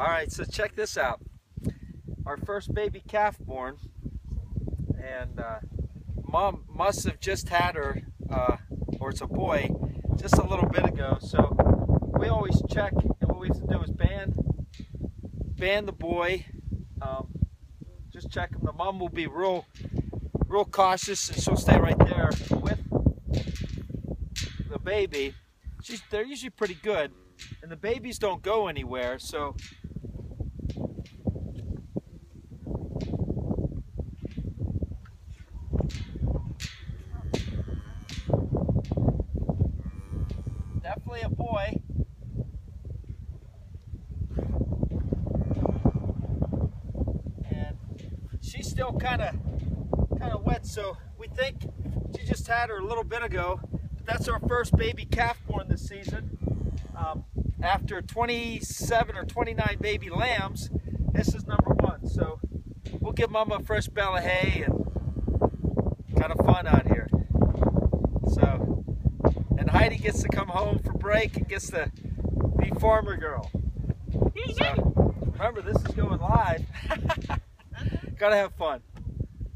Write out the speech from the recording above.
All right, so check this out. Our first baby calf born, and uh, mom must have just had her, uh, or it's a boy, just a little bit ago. So we always check, and what we have to do is band, band the boy. Um, just check him. The mom will be real, real cautious, and she'll stay right there with the baby. She's they're usually pretty good, and the babies don't go anywhere. So boy. And she's still kind of kind of wet, so we think she just had her a little bit ago. But that's our first baby calf born this season. Um, after 27 or 29 baby lambs, this is number one. So we'll give Mama a fresh bale of hay and kind of fun out here. Heidi gets to come home for break and gets to be farmer girl. So, remember, this is going live. Gotta have fun.